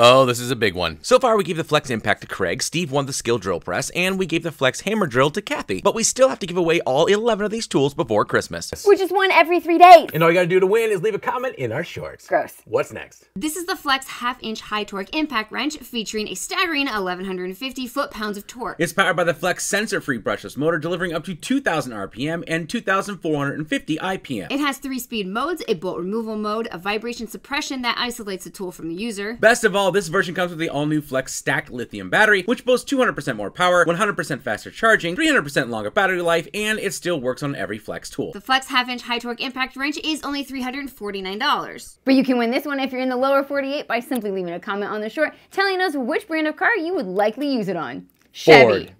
Oh, this is a big one. So far, we gave the Flex Impact to Craig, Steve won the Skil Drill Press, and we gave the Flex Hammer Drill to Kathy. But we still have to give away all 11 of these tools before Christmas. Which is one every three days. And all you gotta do to win is leave a comment in our shorts. Gross. What's next? This is the Flex half inch high torque impact wrench featuring a staggering 1150 foot pounds of torque. It's powered by the Flex sensor free brushless motor, delivering up to 2000 RPM and 2450 IPM. It has three speed modes, a bolt removal mode, a vibration suppression that isolates the tool from the user. Best of all, this version comes with the all new Flex stacked lithium battery, which boasts 200% more power, 100% faster charging, 300% longer battery life, and it still works on every Flex tool. The Flex half inch high torque impact wrench is only $349. But you can win this one if you're in the lower 48 by simply leaving a comment on the short telling us which brand of car you would likely use it on. Chevy. Ford.